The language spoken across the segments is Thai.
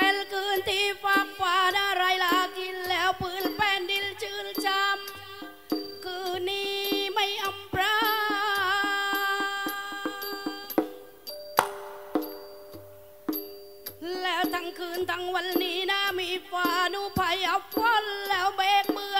เป็นคืนที่ฟ้าป่าได้ไรลากินแล้วปืนแป้นดินชื่นจำคืนนี้ไม่อำพรางคืนทั้งวันนี้นะมีฟ้านุภัยอับวันแล้วเบกเบือ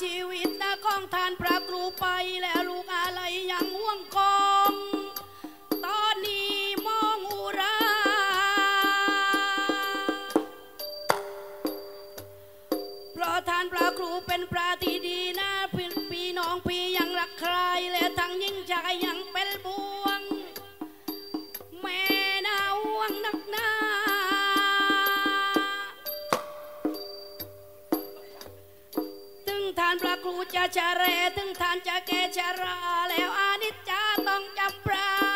ชีวิตนะของท่านพระครูไปแล้วลูกอะไรยังห่วงกอง ตอนนี้มองอุรา เพราะท่านพระครูเป็นพระที่ดีนะพี่พี่น้องพี่ยังรักใครและทั้งยิ่งใจ ถึงท่านพระครูจะชะเรถึงท่านจะแก่ชะราแล้วอานิจจาต้องจำปรา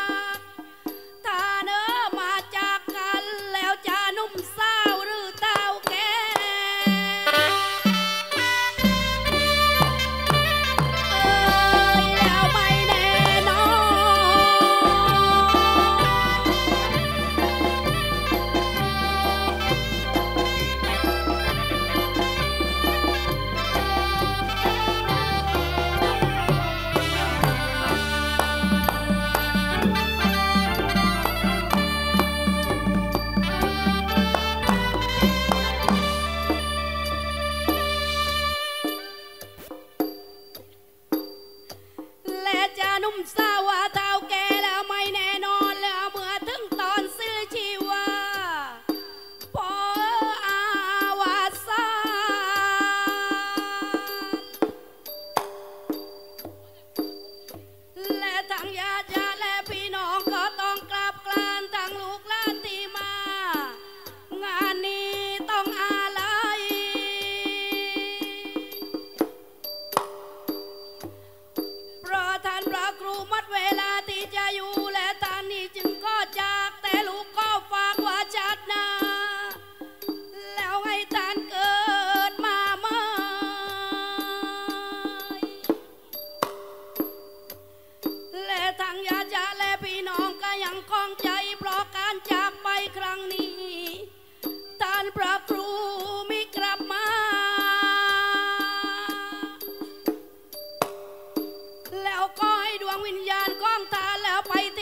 วงวิญญาณก้องตาแล้วไปติ